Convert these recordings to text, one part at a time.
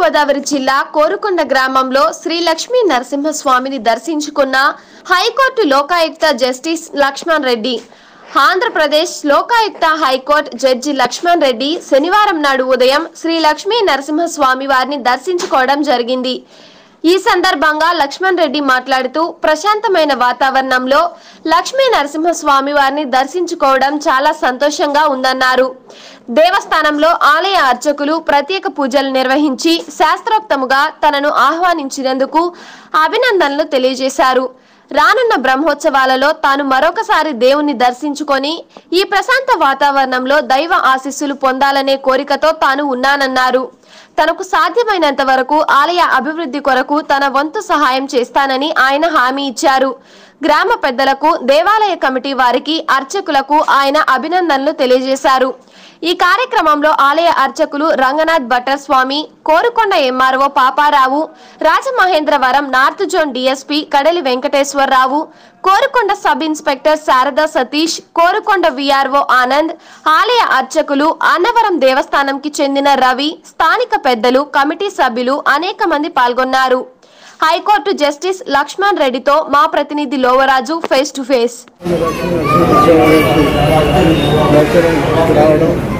తూర్పుగోదావరి జిల్లా కోరుకొండ గ్రామంలో శ్రీ లక్ష్మీ నరసింహస్వామిని దర్శించుకున్న high court Lokayukta justice Laxman Reddy. Andhra Pradesh Lokayukta high court judge Laxman Reddy శనివారం నాడు ఉదయం శ్రీ లక్ష్మీ నరసింహస్వామి వారిని దర్శించుకోవడం జరిగింది. ఈ సందర్భంగా లక్ష్మణ్ రెడ్డి మాట్లాడుతూ ప్రశాంతమైన వాతావరణంలో లక్ష్మీ నరసింహస్వామి వారిని దర్శించుకోవడం చాలా సంతోషంగా ఉందన్నారు. దేవస్థానంలో ఆలయ అర్చకులు ప్రత్యేక పూజలు నిర్వహించి శాస్త్రోక్తముగా తనను ఆహ్వానించినందుకు అభినందనలు తెలియజేశారు. రానున్న బ్రహ్మోత్సవాలలో తాను మరొకసారి దేవుణ్ణి దర్శించుకొని ఈ ప్రశాంత వాతావరణంలో దైవ ఆశీస్సులు పొందాలనే కోరికతో తాను ఉన్నానన్నారు. తనకు సాధ్యమైనంత వరకు ఆలయ అభివృద్ధి కొరకు తన వంతు సహాయం చేస్తానని ఆయన హామీ ఇచ్చారు. గ్రామ పెద్దలకు దేవాలయ కమిటీ వారికి అర్చకులకు ఆయన అభినందనలు తెలియజేశారు. ఈ కార్యక్రమంలో ఆలయ అర్చకులు Ranganath Bhattar Swamy Korukonda MRO Paparao Rajamahendravaram north zone DSP Kadali Venkateswara Rao Korukonda sub inspector Sarada Satish Korukonda VRO Anand ఆలయ అర్చకులు అన్నవరం దేవస్థానంకి చెందిన రవి స్థానిక పెద్దలు కమిటీ సభ్యులు అనేక మంది పాల్గొన్నారు. హైకోర్టు జస్టిస్ లక్ష్మణ్ రెడ్డితో మా ప్రతినిధి Lovaraju face to face.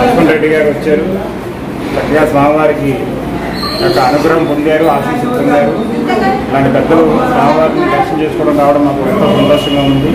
Laxman Reddy గారు వచ్చారు. చక్కగా స్వామివారికి యొక్క అనుగ్రహం పొందారు ఆశీస్సులు పొందారు. ఇలాంటి పెద్దలు స్వామివారిని దర్శనం చేసుకోవడం రావడం మాకు ఎంతో సంతోషంగా ఉంది.